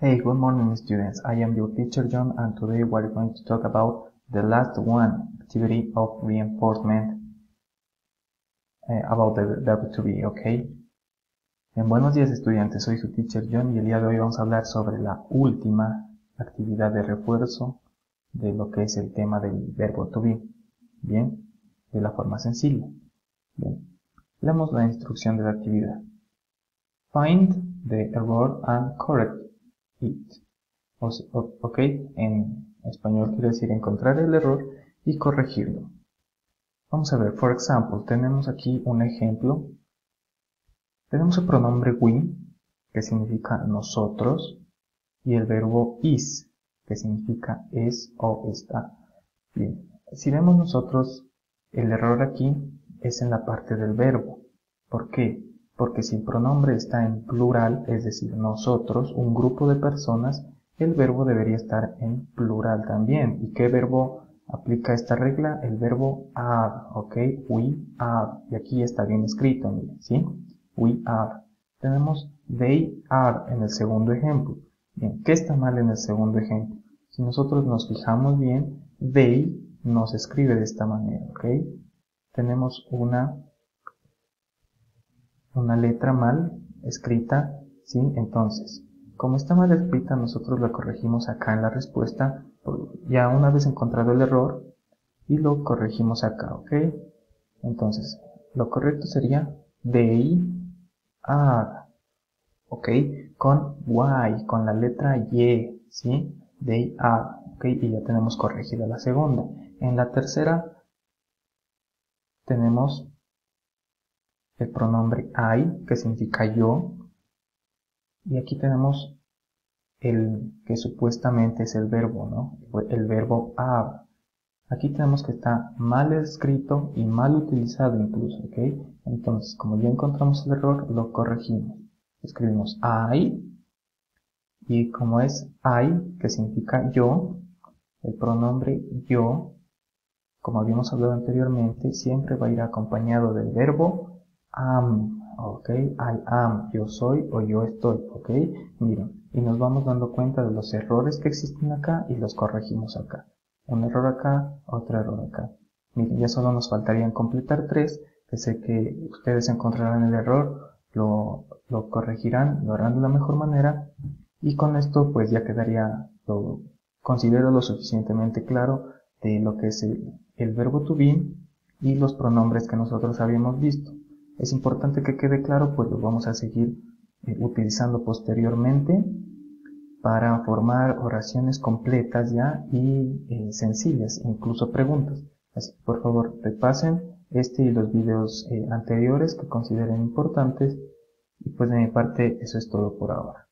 Hey, good morning students. I am your teacher John and today we're going to talk about the last one activity of reinforcement uh, about the verb to be, okay? En buenos días estudiantes, soy su teacher John y el día de hoy vamos a hablar sobre la última actividad de refuerzo de lo que es el tema del verbo to be. Bien, de la forma sencilla. Bien, leemos la instrucción de la actividad. Find the error and correct it. ok, en español quiere decir encontrar el error y corregirlo. Vamos a ver, for example, tenemos aquí un ejemplo. Tenemos el pronombre we, que significa nosotros, y el verbo is, que significa es o está. Bien, si vemos nosotros, el error aquí es en la parte del verbo. ¿Por qué? Porque si el pronombre está en plural, es decir, nosotros, un grupo de personas, el verbo debería estar en plural también. ¿Y qué verbo aplica esta regla? El verbo are, ¿ok? We are. Y aquí está bien escrito, miren, ¿sí? We are. Tenemos they are en el segundo ejemplo. Bien, ¿qué está mal en el segundo ejemplo? Si nosotros nos fijamos bien, they nos escribe de esta manera, ¿ok? Tenemos una una letra mal escrita, ¿sí? Entonces, como está mal escrita, nosotros la corregimos acá en la respuesta, ya una vez encontrado el error, y lo corregimos acá, ¿ok? Entonces, lo correcto sería they are, ¿ok? Con Y, con la letra Y, ¿sí? They are, ¿ok? Y ya tenemos corregida la segunda. En la tercera, tenemos el pronombre I, que significa yo, y aquí tenemos el que supuestamente es el verbo, ¿no? El verbo have. Aquí tenemos que está mal escrito y mal utilizado incluso, ¿ok? Entonces, como ya encontramos el error, lo corregimos. Escribimos I, y como es I, que significa yo, el pronombre yo, como habíamos hablado anteriormente, siempre va a ir acompañado del verbo am, ok, I am, yo soy o yo estoy, ok, miren, y nos vamos dando cuenta de los errores que existen acá y los corregimos acá. Un error acá, otro error acá. Miren, ya solo nos faltarían completar tres, que sé que ustedes encontrarán el error, lo, lo corregirán, lo harán de la mejor manera, y con esto pues ya quedaría, lo considero lo suficientemente claro de lo que es el, el verbo to be y los pronombres que nosotros habíamos visto. Es importante que quede claro, pues lo vamos a seguir eh, utilizando posteriormente para formar oraciones completas ya y eh, sencillas, incluso preguntas. Así que por favor repasen este y los videos eh, anteriores que consideren importantes y pues de mi parte eso es todo por ahora.